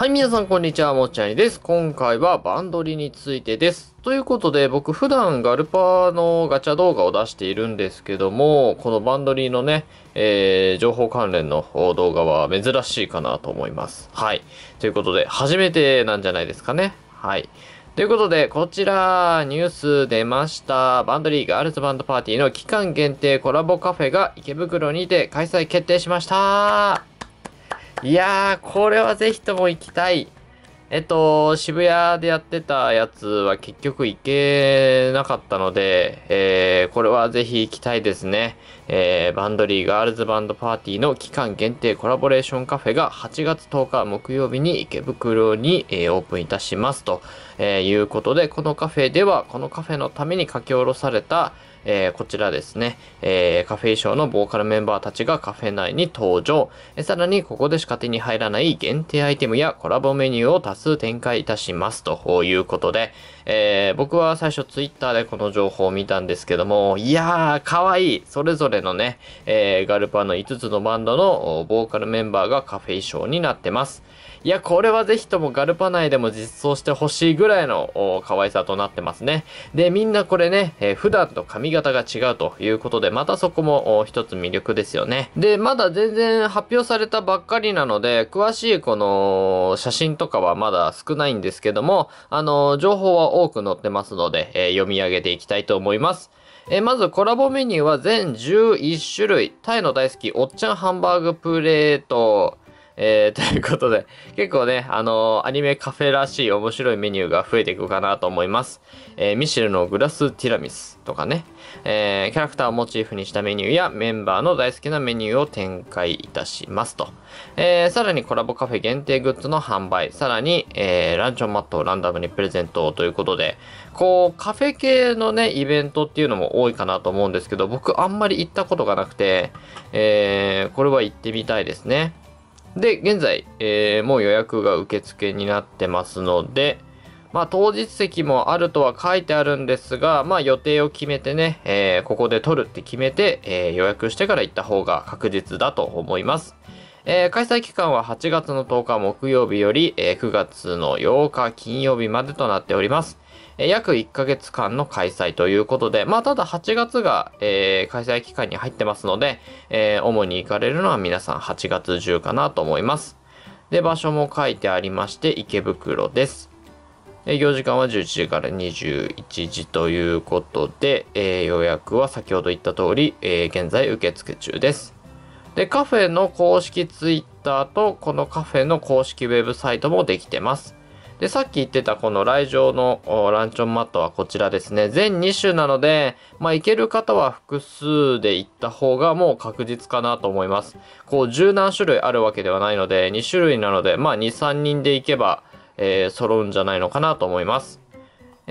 はい、皆さんこんにちは、もっちゃんです。今回はバンドリについてです。ということで、僕普段ガルパーのガチャ動画を出しているんですけども、このバンドリのね、えー、情報関連の動画は珍しいかなと思います。はい。ということで、初めてなんじゃないですかね。はい。ということで、こちら、ニュース出ました。バンドリーガールズバンドパーティーの期間限定コラボカフェが池袋にて開催決定しました。いやー、これはぜひとも行きたい。えっと、渋谷でやってたやつは結局行けなかったので、えー、これはぜひ行きたいですね。えー、バンドリーガールズバンドパーティーの期間限定コラボレーションカフェが8月10日木曜日に池袋に、えー、オープンいたしますと、えいうことで、このカフェでは、このカフェのために書き下ろされた、えー、こちらですね、えー、カフェ衣装のボーカルメンバーたちがカフェ内に登場。えー、さらに、ここでしか手に入らない限定アイテムやコラボメニューを多数展開いたしますということで、えー、僕は最初ツイッターでこの情報を見たんですけども、いやー、かわいい。それぞれのね、えー、ガルパの5つのバンドのボーカルメンバーがカフェ衣装になってます。いや、これはぜひともガルパ内でも実装してほしいぐらいの可愛さとなってますね。で、みんなこれね、えー、普段と髪型が違うということで、またそこも一つ魅力ですよね。で、まだ全然発表されたばっかりなので、詳しいこの写真とかはまだ少ないんですけども、あの、情報は多く載ってますので、えー、読み上げていきたいと思います。えまずコラボメニューは全11種類。タイの大好き、おっちゃんハンバーグプレート、えー、ということで、結構ね、あのー、アニメカフェらしい面白いメニューが増えていくかなと思います。えー、ミシェルのグラスティラミスとかね、えー、キャラクターをモチーフにしたメニューやメンバーの大好きなメニューを展開いたしますと。えー、さらにコラボカフェ限定グッズの販売、さらに、えー、ランチョンマットをランダムにプレゼントということで、こう、カフェ系のね、イベントっていうのも多いかなと思うんですけど、僕あんまり行ったことがなくて、えー、これは行ってみたいですね。で、現在、えー、もう予約が受付になってますので、まあ当日席もあるとは書いてあるんですが、まあ予定を決めてね、えー、ここで取るって決めて、えー、予約してから行った方が確実だと思います。えー、開催期間は8月の10日木曜日より、えー、9月の8日金曜日までとなっております。えー、約1ヶ月間の開催ということで、まあただ8月が、えー、開催期間に入ってますので、えー、主に行かれるのは皆さん8月中かなと思います。で、場所も書いてありまして、池袋です。営業時間は11時から21時ということで、えー、予約は先ほど言った通り、えー、現在受付中です。で、カフェの公式ツイッターとこのカフェの公式ウェブサイトもできてます。で、さっき言ってたこの来場のランチョンマットはこちらですね。全2種なので、まあ、行ける方は複数で行った方がもう確実かなと思います。こう、十何種類あるわけではないので、2種類なので、まあ、2、3人で行けば、えー、揃うんじゃないのかなと思います。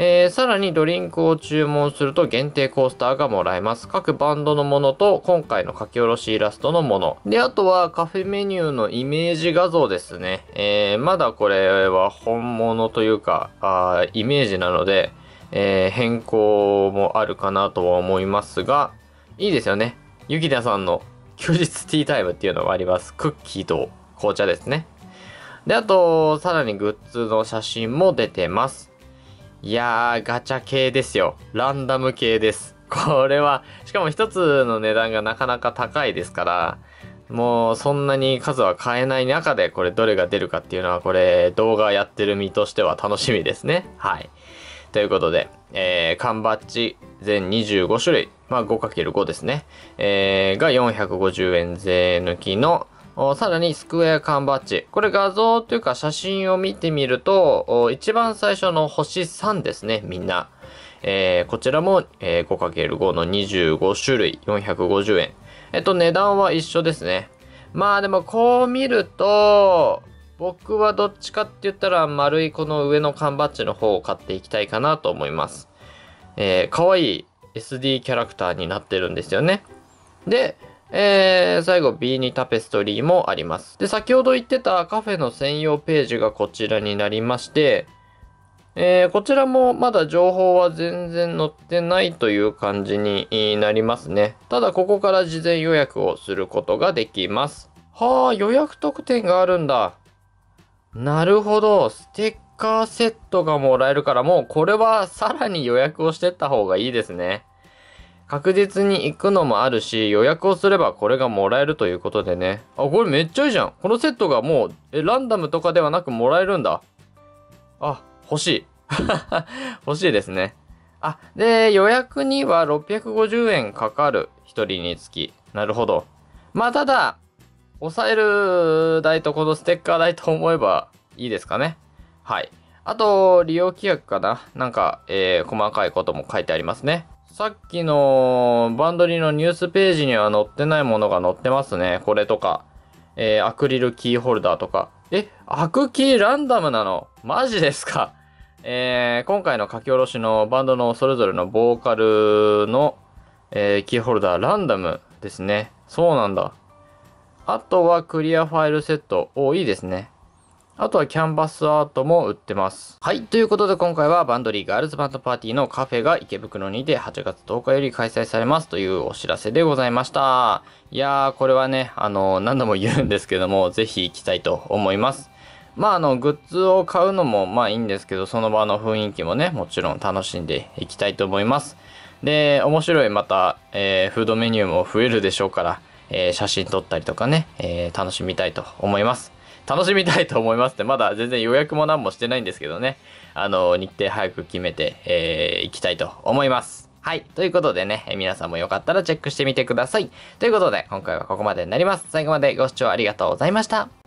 えー、さらにドリンクを注文すると限定コースターがもらえます。各バンドのものと今回の書き下ろしイラストのもの。で、あとはカフェメニューのイメージ画像ですね。えー、まだこれは本物というか、あイメージなので、えー、変更もあるかなとは思いますが、いいですよね。ゆきたさんの休日ティータイムっていうのがあります。クッキーと紅茶ですね。で、あと、さらにグッズの写真も出てます。いやー、ガチャ系ですよ。ランダム系です。これは、しかも一つの値段がなかなか高いですから、もうそんなに数は買えない中でこれどれが出るかっていうのはこれ動画やってる身としては楽しみですね。はい。ということで、えー、缶バッジ全25種類、まあ 5×5 ですね。えー、が450円税抜きのさらにスクエア缶バッジ。これ画像というか写真を見てみると、一番最初の星3ですね、みんな。えー、こちらも、えー、5×5 の25種類、450円。えっと、値段は一緒ですね。まあでもこう見ると、僕はどっちかって言ったら丸いこの上の缶バッジの方を買っていきたいかなと思います。えー、かわいい SD キャラクターになってるんですよね。で、えー、最後 B2 タペストリーもあります。で、先ほど言ってたカフェの専用ページがこちらになりまして、えー、こちらもまだ情報は全然載ってないという感じになりますね。ただここから事前予約をすることができます。はあ、予約特典があるんだ。なるほど。ステッカーセットがもらえるから、もうこれはさらに予約をしてった方がいいですね。確実に行くのもあるし、予約をすればこれがもらえるということでね。あ、これめっちゃいいじゃん。このセットがもう、え、ランダムとかではなくもらえるんだ。あ、欲しい。欲しいですね。あ、で、予約には650円かかる。一人につき。なるほど。まあ、ただ、抑える代とこのステッカー代と思えばいいですかね。はい。あと、利用規約かななんか、えー、細かいことも書いてありますね。さっきのバンドリのニュースページには載ってないものが載ってますね。これとか。えー、アクリルキーホルダーとか。え、アクキーランダムなの？マジですか？えー、今回の書き下ろしのバンドのそれぞれのボーカルの、えー、キーホルダーランダムですね。そうなんだ。あとはクリアファイルセット。お、いいですね。あとはキャンバスアートも売ってます。はい。ということで今回はバンドリーガールズバンドパーティーのカフェが池袋にて8月10日より開催されますというお知らせでございました。いやー、これはね、あの、何度も言うんですけども、ぜひ行きたいと思います。まあ、あの、グッズを買うのもまあいいんですけど、その場の雰囲気もね、もちろん楽しんでいきたいと思います。で、面白いまた、えー、フードメニューも増えるでしょうから、えー、写真撮ったりとかね、えー、楽しみたいと思います。楽しみたいと思いますって、まだ全然予約も何もしてないんですけどね、あの、日程早く決めて、えー、行きたいと思います。はい。ということでね、皆さんもよかったらチェックしてみてください。ということで、今回はここまでになります。最後までご視聴ありがとうございました。